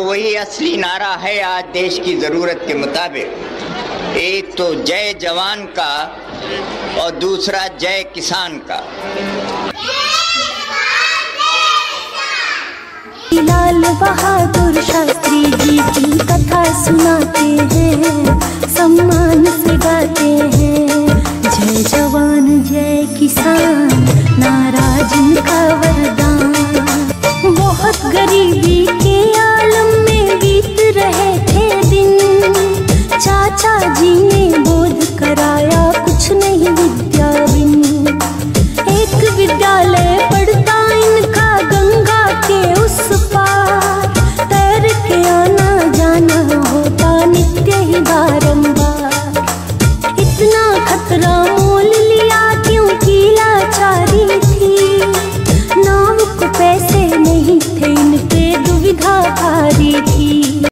वही असली नारा है आज देश की ज़रूरत के मुताबिक। एक तो जय जवान का और दूसरा जय किसान का। लाल बहादुर शास्त्री जी की कथा सुनाते हैं, सम्मान से गाते हैं। जय जवान, जय किसान नारा जिनका वरदान। बहुत गरीबी जी ने बोध कराया, कुछ नहीं विद्या एक विद्यालय पढ़ता इनका गंगा के उस पार। तैर के आना जाना होता, नित्य ही बारंबार